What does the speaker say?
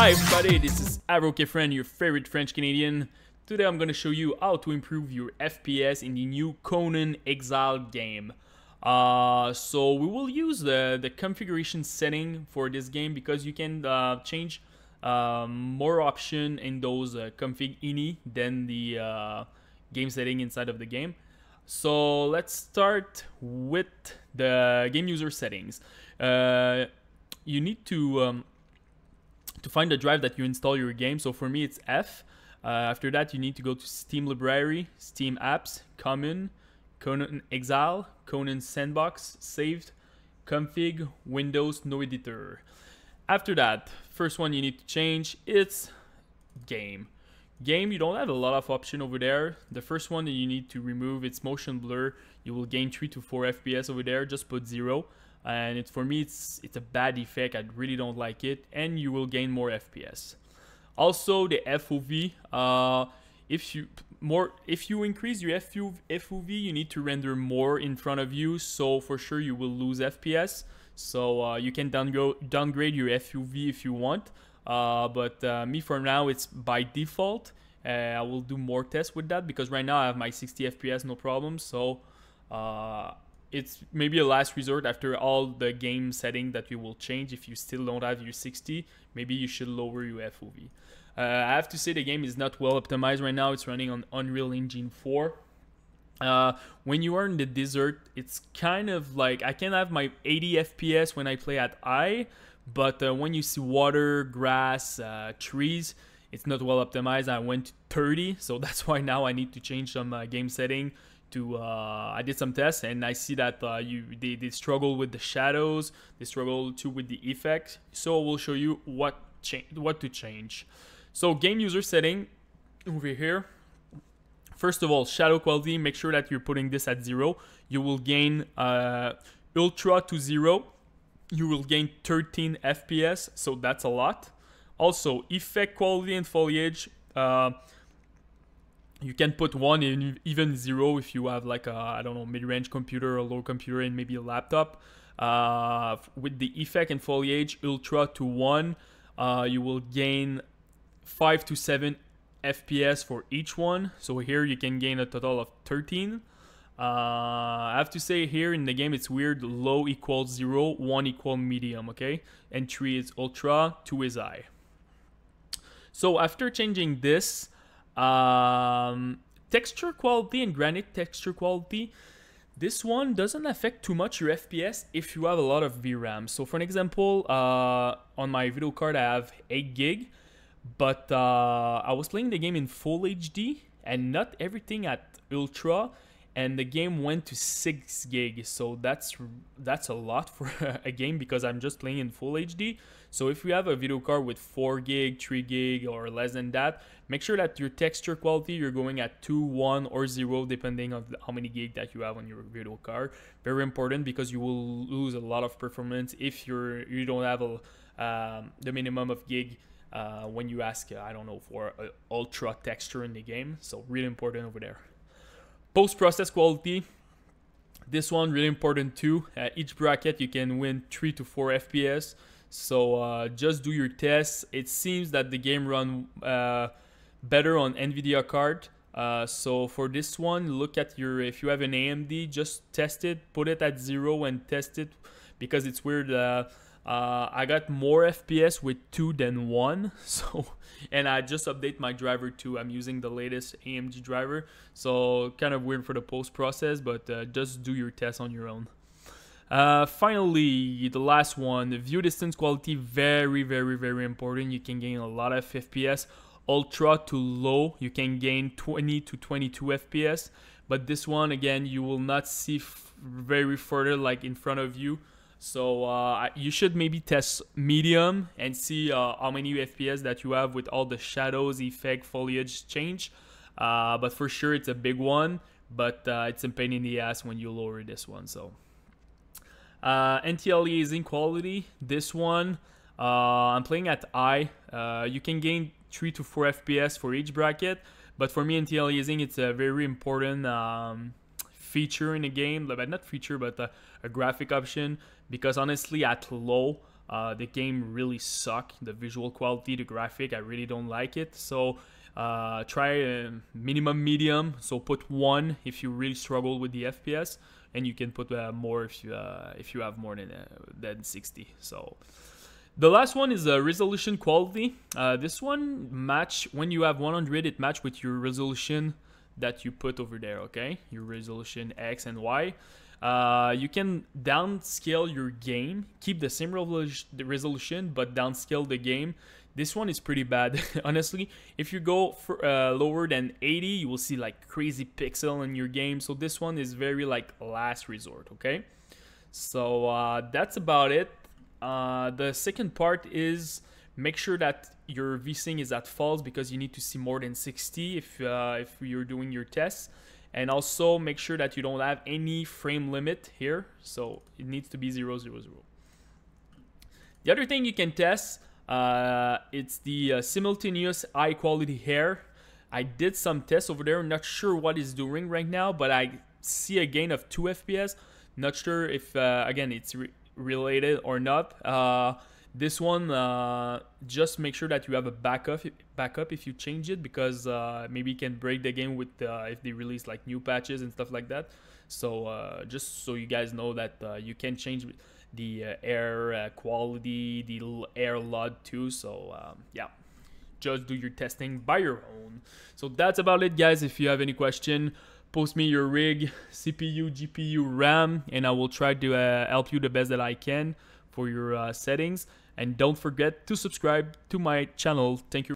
Hi everybody, this is Avro Kephren, your favorite French Canadian. Today I'm going to show you how to improve your FPS in the new Conan Exile game. Uh, so we will use the, the configuration setting for this game because you can uh, change um, more option in those uh, config ini than the uh, game setting inside of the game. So let's start with the game user settings. Uh, you need to um, to find the drive that you install your game. So for me, it's F. Uh, after that, you need to go to Steam Library, Steam Apps, Common, Conan Exile, Conan Sandbox, Saved, Config, Windows, No Editor. After that, first one you need to change, it's Game. Game, you don't have a lot of option over there. The first one that you need to remove, it's Motion Blur. You will gain 3 to 4 FPS over there, just put 0 and it, for me it's it's a bad effect. I really don't like it. And you will gain more fps also the fov uh, if you more if you increase your fov you need to render more in front of you. So for sure you will lose fps so uh, you can downgrade downgrade your fov if you want. Uh, but uh, me for now it's by default. Uh, i will do more tests with that because right now i have my 60 fps no problem. So uh, it's maybe a last resort after all the game setting that you will change. If you still don't have your 60 maybe you should lower your FOV uh, I have to say the game is not well optimized right now. It's running on Unreal Engine 4 uh, when you are in the desert it's kind of like I can have my 80 FPS when I play at I but uh, when you see water grass uh, trees it's not well optimized. I went to 30 so that's why now I need to change some uh, game setting to uh, I did some tests and I see that uh, you they, they struggle with the shadows they struggle too with the effects. So we'll show you what change what to change. So game user setting over here. First of all shadow quality make sure that you're putting this at zero. You will gain uh, ultra to zero. You will gain 13 FPS so that's a lot. Also effect quality and foliage uh, you can put one in even zero if you have like a I don't know mid-range computer or low computer and maybe a laptop. Uh, with the effect and foliage ultra to one, uh, you will gain five to seven FPS for each one. So here you can gain a total of 13. Uh, I have to say here in the game it's weird. Low equals zero, one equal medium. Okay, and three is ultra, two is high. So after changing this. Um, texture quality and granite texture quality. This one doesn't affect too much your FPS if you have a lot of VRAM. So for an example, uh, on my video card I have 8 gig, but uh, I was playing the game in full HD and not everything at ultra and the game went to 6 gig so that's that's a lot for a game because I'm just playing in full HD so if you have a video card with 4 gig 3 gig or less than that make sure that your texture quality you're going at 2 1 or 0 depending on how many gig that you have on your video card. Very important because you will lose a lot of performance if you're you don't have a, um, the minimum of gig uh, when you ask uh, I don't know for ultra texture in the game. So really important over there Post-process quality. This one really important too. At each bracket you can win 3 to 4 FPS. So uh, just do your tests. It seems that the game run uh, better on NVIDIA card. Uh, so for this one, look at your, if you have an AMD, just test it, put it at zero and test it because it's weird. Uh, I got more FPS with two than one. So, and I just update my driver too. I'm using the latest AMD driver. So kind of weird for the post process, but uh, just do your test on your own. Uh, finally, the last one, the view distance quality, very, very, very important. You can gain a lot of FPS. Ultra to low, you can gain 20 to 22 FPS. But this one, again, you will not see very further like in front of you. So uh, you should maybe test medium and see uh, how many FPS that you have with all the shadows, effect, foliage change. Uh, but for sure, it's a big one. But uh, it's a pain in the ass when you lower this one. So uh, anti-aliasing quality. This one, uh, I'm playing at I. you can gain three to four FPS for each bracket. But for me, anti-aliasing, it's a very important. Um, feature in a game, but not feature, but a, a graphic option. Because honestly, at low, uh, the game really suck. The visual quality, the graphic, I really don't like it. So uh, try a minimum medium. So put one if you really struggle with the FPS, and you can put uh, more if you uh, if you have more than uh, than 60. So. The last one is uh, resolution quality. Uh, this one match when you have 100, it match with your resolution that you put over there. Okay, your resolution X and Y. Uh, you can downscale your game, keep the same resolution, but downscale the game. This one is pretty bad, honestly. If you go for, uh, lower than 80, you will see like crazy pixel in your game. So this one is very like last resort, okay? So uh, that's about it. Uh, the second part is make sure that your VSync is at false because you need to see more than 60 if, uh, if you're doing your tests. And also make sure that you don't have any frame limit here. So it needs to be 0 0 0 the other thing you can test uh, it's the uh, simultaneous high quality hair. I did some tests over there. Not sure what it's doing right now but I see a gain of 2 FPS not sure if uh, again it's re related or not. Uh, this one, uh, just make sure that you have a backup backup if you change it because uh, maybe you can break the game with uh, if they release like new patches and stuff like that. So uh, just so you guys know that uh, you can change the uh, air quality, the air LUT too. So um, yeah, just do your testing by your own. So that's about it, guys. If you have any question, post me your rig, CPU, GPU, RAM, and I will try to help you the best that I can for your uh, settings. And don't forget to subscribe to my channel. Thank you.